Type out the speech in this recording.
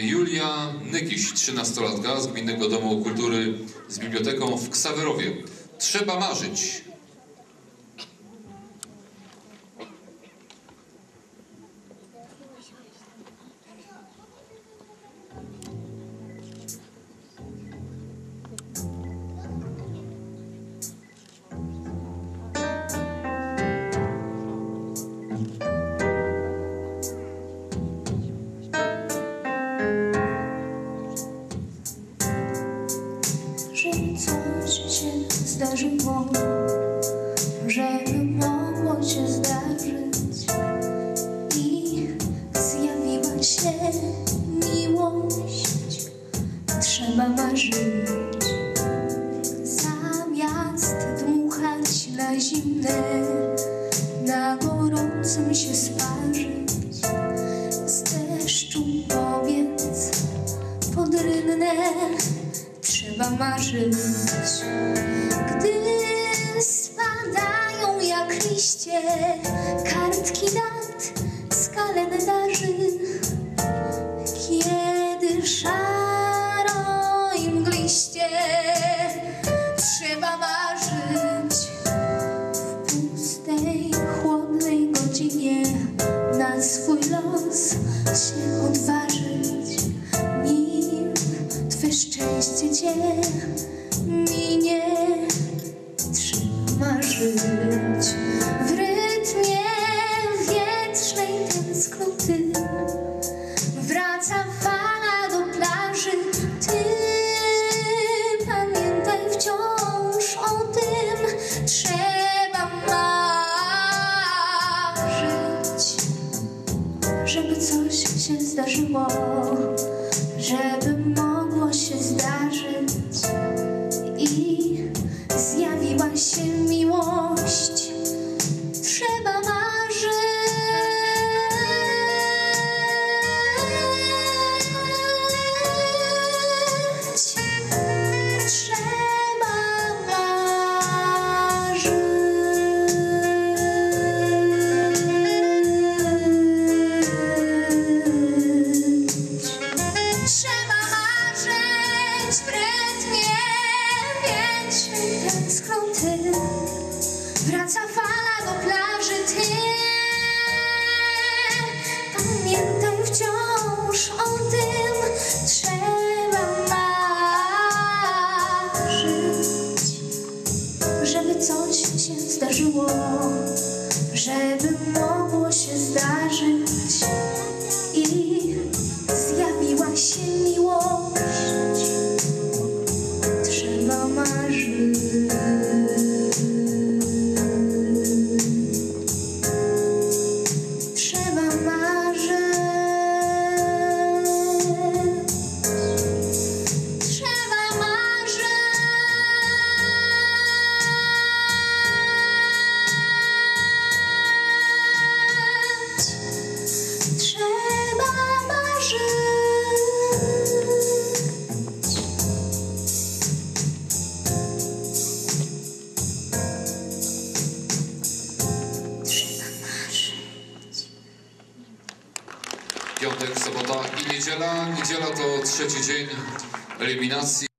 Julia Nykiś, 13-latka z Gminnego Domu Kultury z biblioteką w Ksawerowie. Trzeba marzyć. Zdarzyło, żeby mogło się zdarzyć i zjawiła się miłość. Trzeba marzyć, zamiast dmuchać na zimne, na gorącym się marzyć. Gdy spadają jak liście kartki dat z kalendarzy, kiedy szaro i mgliście trzeba marzyć w pustej, chłodnej godzinie na swój los się odważyć, szczęście cię minie. Trzeba marzyć w rytmie wietrznej tęsknoty. Wraca fala do plaży, ty pamiętaj wciąż o tym. Trzeba marzyć żeby coś się zdarzyło, żeby mogło Wraca fala do plaży, ty pamiętaj wciąż o tym. Trzeba marzyć, żeby coś się zdarzyło, żeby Piątek, sobota i niedziela. Niedziela to trzeci dzień eliminacji.